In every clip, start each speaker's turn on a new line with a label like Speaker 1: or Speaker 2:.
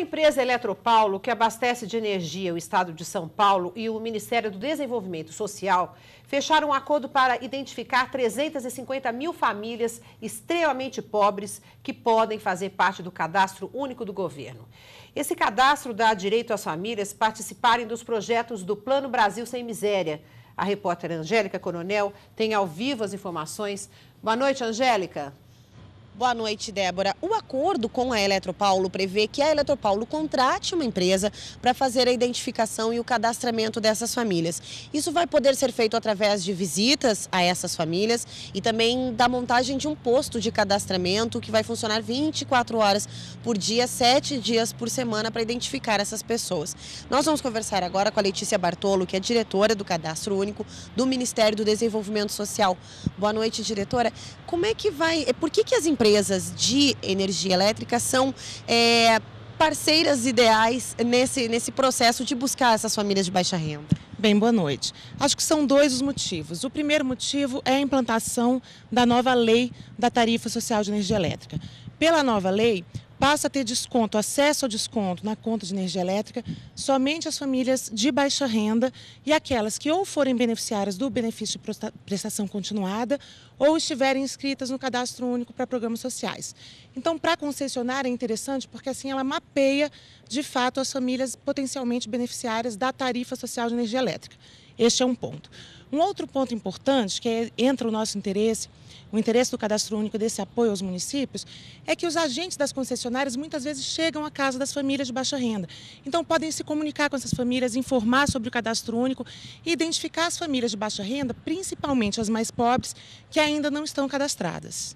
Speaker 1: Empresa Eletropaulo, que abastece de energia o estado de São Paulo e o Ministério do Desenvolvimento Social, fecharam um acordo para identificar 350 mil famílias extremamente pobres que podem fazer parte do cadastro único do governo. Esse cadastro dá direito às famílias participarem dos projetos do Plano Brasil Sem Miséria. A repórter Angélica Coronel tem ao vivo as informações. Boa noite, Angélica.
Speaker 2: Boa noite, Débora. O acordo com a Eletropaulo prevê que a Eletropaulo contrate uma empresa para fazer a identificação e o cadastramento dessas famílias. Isso vai poder ser feito através de visitas a essas famílias e também da montagem de um posto de cadastramento que vai funcionar 24 horas por dia, 7 dias por semana para identificar essas pessoas. Nós vamos conversar agora com a Letícia Bartolo, que é diretora do Cadastro Único do Ministério do Desenvolvimento Social. Boa noite, diretora. Como é que vai. Por que, que as empresas empresas de energia elétrica são é, parceiras ideais nesse, nesse processo de buscar essas famílias de baixa renda?
Speaker 3: Bem, boa noite. Acho que são dois os motivos. O primeiro motivo é a implantação da nova lei da tarifa social de energia elétrica. Pela nova lei, passa a ter desconto, acesso ao desconto na conta de energia elétrica somente as famílias de baixa renda e aquelas que ou forem beneficiárias do benefício de prestação continuada ou estiverem inscritas no cadastro único para programas sociais. Então, para a concessionária é interessante porque assim ela mapeia de fato as famílias potencialmente beneficiárias da tarifa social de energia elétrica. Este é um ponto. Um outro ponto importante, que é, entra o nosso interesse, o interesse do cadastro único desse apoio aos municípios, é que os agentes das concessionárias muitas vezes chegam à casa das famílias de baixa renda. Então podem se comunicar com essas famílias, informar sobre o cadastro único e identificar as famílias de baixa renda, principalmente as mais pobres, que ainda não estão cadastradas.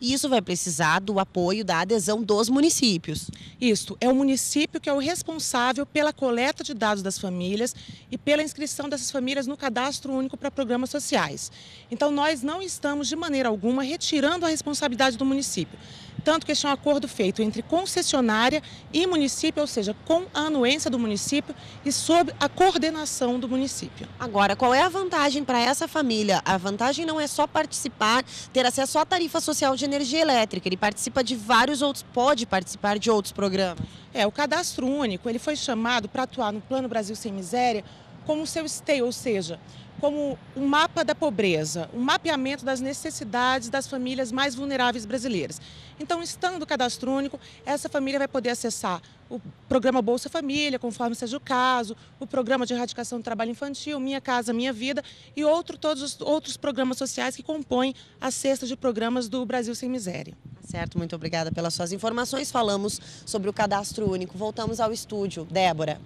Speaker 2: E isso vai precisar do apoio, da adesão dos municípios.
Speaker 3: Isso, é o município que é o responsável pela coleta de dados das famílias e pela inscrição dessas famílias no cadastro único para programas sociais. Então, nós não estamos, de maneira alguma, retirando a responsabilidade do município tanto que este é um acordo feito entre concessionária e município, ou seja, com a anuência do município e sob a coordenação do município.
Speaker 2: Agora, qual é a vantagem para essa família? A vantagem não é só participar, ter acesso à tarifa social de energia elétrica, ele participa de vários outros, pode participar de outros programas.
Speaker 3: É, o cadastro único, ele foi chamado para atuar no Plano Brasil Sem Miséria como seu stay, ou seja, como um mapa da pobreza, um mapeamento das necessidades das famílias mais vulneráveis brasileiras. Então, estando o cadastro único, essa família vai poder acessar o programa Bolsa Família, conforme seja o caso, o programa de erradicação do trabalho infantil, Minha Casa Minha Vida e outro, todos os outros programas sociais que compõem a cesta de programas do Brasil Sem Miséria.
Speaker 2: Certo, muito obrigada pelas suas informações. Falamos sobre o cadastro único. Voltamos ao estúdio. Débora.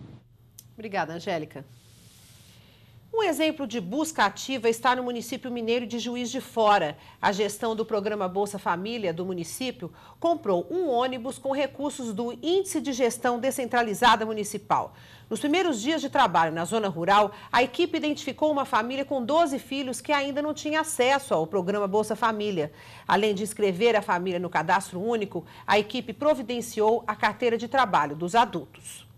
Speaker 1: Obrigada, Angélica. Um exemplo de busca ativa está no município mineiro de Juiz de Fora. A gestão do programa Bolsa Família do município comprou um ônibus com recursos do Índice de Gestão Descentralizada Municipal. Nos primeiros dias de trabalho na zona rural, a equipe identificou uma família com 12 filhos que ainda não tinha acesso ao programa Bolsa Família. Além de inscrever a família no cadastro único, a equipe providenciou a carteira de trabalho dos adultos.